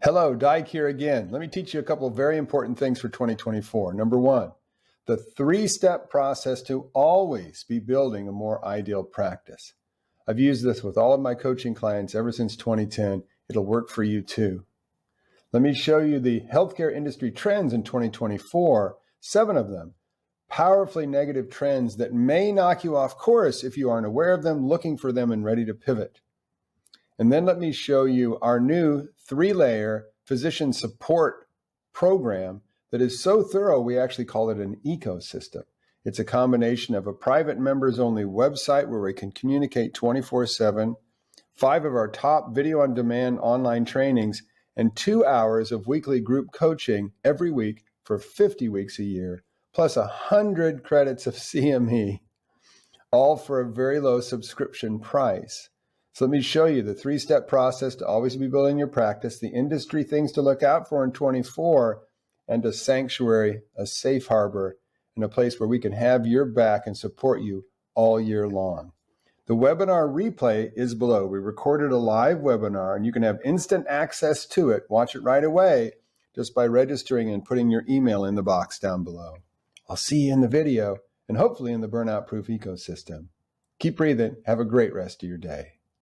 Hello, Dike here again. Let me teach you a couple of very important things for 2024. Number one, the three step process to always be building a more ideal practice. I've used this with all of my coaching clients ever since 2010. It'll work for you too. Let me show you the healthcare industry trends in 2024, seven of them. Powerfully negative trends that may knock you off course if you aren't aware of them, looking for them, and ready to pivot. And then let me show you our new three layer physician support program that is so thorough, we actually call it an ecosystem. It's a combination of a private members only website where we can communicate 24 7, five of our top video on demand online trainings, and two hours of weekly group coaching every week for 50 weeks a year, plus 100 credits of CME, all for a very low subscription price. So let me show you the three step process to always be building your practice, the industry things to look out for in 24, and a sanctuary, a safe harbor, and a place where we can have your back and support you all year long. The webinar replay is below. We recorded a live webinar and you can have instant access to it. Watch it right away just by registering and putting your email in the box down below. I'll see you in the video and hopefully in the burnout proof ecosystem. Keep breathing. Have a great rest of your day.